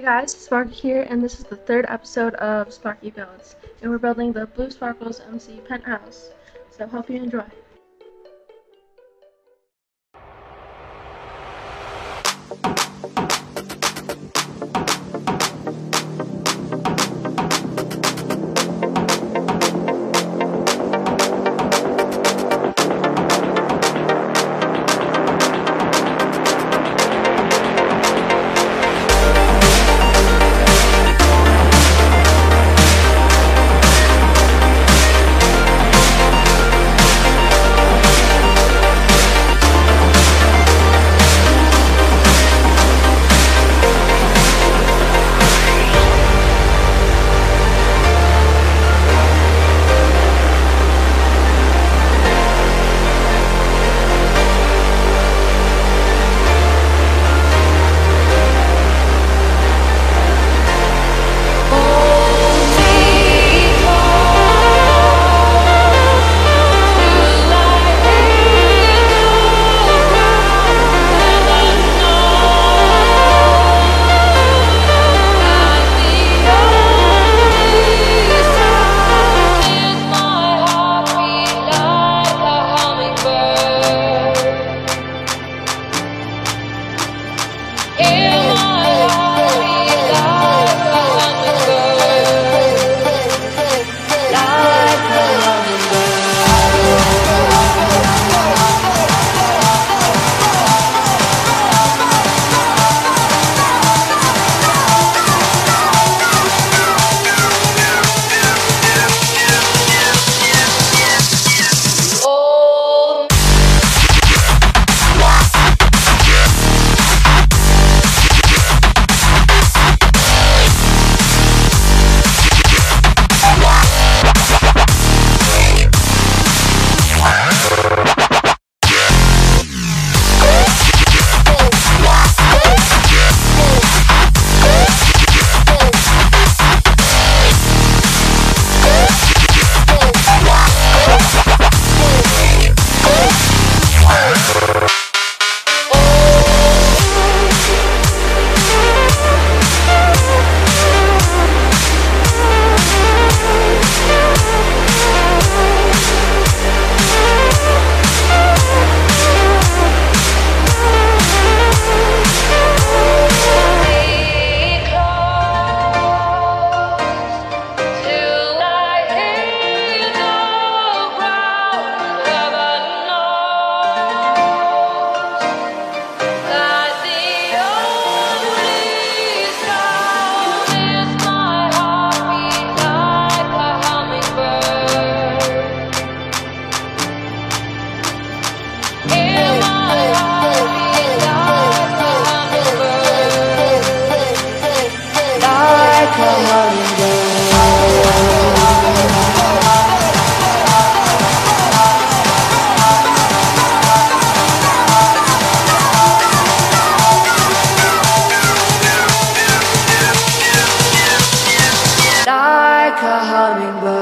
guys, Sparkie here, and this is the third episode of Sparkie Builds, and we're building the Blue Sparkles MC penthouse. So hope you enjoy. like a hummingbird.